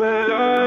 Well, I